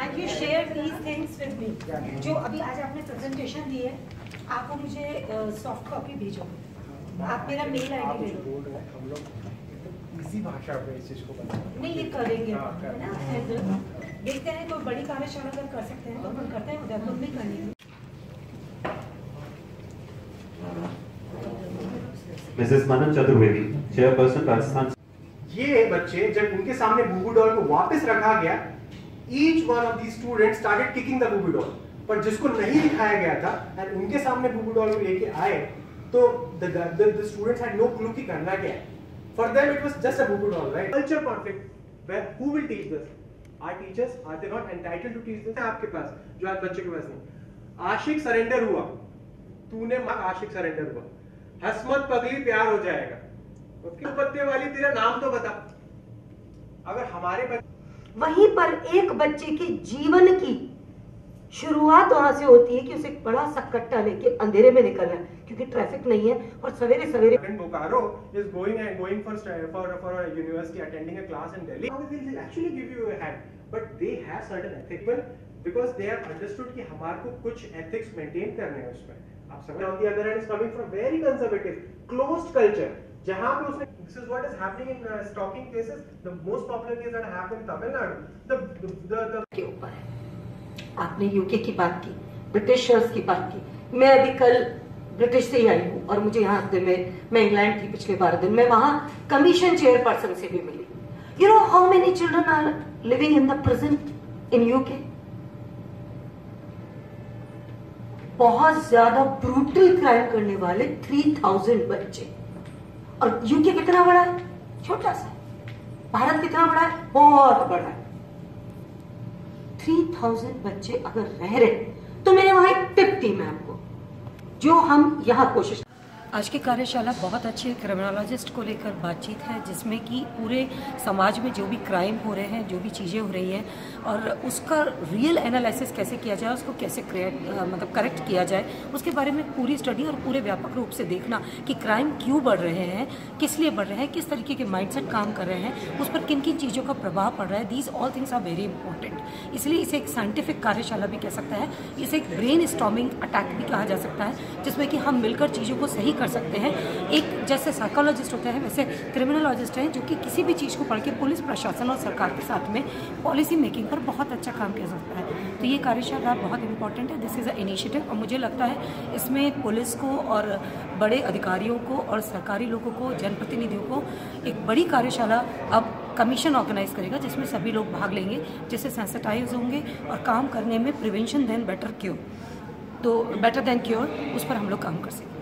And you share these things with me जो अभी आज आपने प्रेजेंटेशन दी है आप मुझे सॉफ्ट कॉपी भेजो। आप मेरा मेल हैं हम लोग इसी भाषा में इस चीज़ को बताएँगे नहीं ये करेंगे। हाँ, ना? देखते हैं कोई बड़ी कार्यशाला अगर कर सकते हैं तो अपन करते हैं उदयपुर में करनी है Mrs. Manan Chaturvedi, Chairperson Rajasthan ये बच्चे जब उनके सामने बूबू डॉल को वापस रखा गया each one of the student started kicking the bobo doll पर जिसको नहीं दिखाया गया था एंड उनके सामने बूबू डॉल को लेके आए तो the students had no clue कि करना क्या है। For them it was just a bobo doll right culture conflict where who will teach this are teachers are they not entitled to teach this आपके पास, जो आज बच्चे के पास नहीं। आशिक सरेंडर हुआ। तूने माँ आशिक सरेंडर हुआ। हसमत पगली प्यार हो जाएगा। उसके पत्ते वाली, तेरा नाम तो बता। अगर हमारे बच्चे वहीं पर एक बच्चे के जीवन की शुरुआत वहाँ से होती है कि उसे बड़ा सकट्टा लेके अंधेरे में निकल रहा है क्योंकि ट्रैफ़िक नहीं है और सवेरे सवेरे Bokaro is going and going for for for university attending a class in Delhi how they will actually give you a hand but they have certain ethical because they have understood कि हमार को कुछ ethics maintain करने हैं उसमें। आप समझ on the other hand is coming from very conservative closed culture जहाँ पे उसने this is what is happening in uh, stalking cases. The most popular case that happened in Tamil Nadu. The के ऊपर है आपने यूके की बात की ब्रिटिशर्स की बात की मैं अभी कल ब्रिटिश से ही आई हूँ और मुझे यहाँ दिन में मैं इंग्लैंड थी पिछले बारह दिन मैं वहाँ कमीशन चेयरपर्सन से भी मिली you know how many children are living in the present in UK बहुत ज़्यादा ब्रूटल क्राइम करने वाले थ्री थाउज़ेंड बच्चे और यूके कितना बड़ा है? छोटा सा। भारत कितना बड़ा है? बहुत बड़ा है। थ्री थाउज़ेंड बच्चे अगर रह रहे तो मेरे वहाँ एक टिप थी मैम को, जो हम यहाँ कोशिश आज की कार्यशाला बहुत अच्छी क्रिमिनोलॉजिस्ट को लेकर बातचीत है, जिसमें कि पूरे समाज में जो भी क्राइम हो रहे हैं, जो भी चीज़ें हो रही हैं, और उसका रियल एनालिसिस कैसे किया जाए, उसको कैसे क्रिएट मतलब करेक्ट किया जाए, उसके बारे में पूरी स्टडी और पूरे व्यापक रूप से देखना कि क्राइम क्यों बढ़ रहे हैं, किस लिए बढ़ रहे हैं, किस तरीके के माइंडसेट काम कर रहे हैं, उस पर किन किन चीज़ों का प्रभाव पड़ रहा है these all things are very important इसलिए इसे एक साइंटिफिक कार्यशाला भी कह सकता है, इसे एक ब्रेन स्टॉमिंग अटैक भी कहा जा सकता है, जिसमें कि हम मिलकर चीज़ों को सही कर सकते हैं। एक जैसे साइकोलॉजिस्ट होते हैं, वैसे क्रिमिनोलॉजिस्ट हैं, जो कि किसी भी चीज़ को पढ़ के पुलिस प्रशासन और सरकार के साथ में पॉलिसी मेकिंग पर बहुत अच्छा काम किया सकता है। तो ये कार्यशाला बहुत इंपॉर्टेंट है। दिस इज़ अ इनिशिएटिव और मुझे लगता है इसमें पुलिस को और बड़े अधिकारियों को और सरकारी लोगों को, जनप्रतिनिधियों को एक बड़ी कार्यशाला अब कमीशन ऑर्गेनाइज करेगा, जिसमें सभी लोग भाग लेंगे, जिससे सेंसिटाइज होंगे और काम करने में प्रिवेंशन देन बेटर क्योर तो बेटर देन क्योर उस पर हम लोग काम कर सकेंगे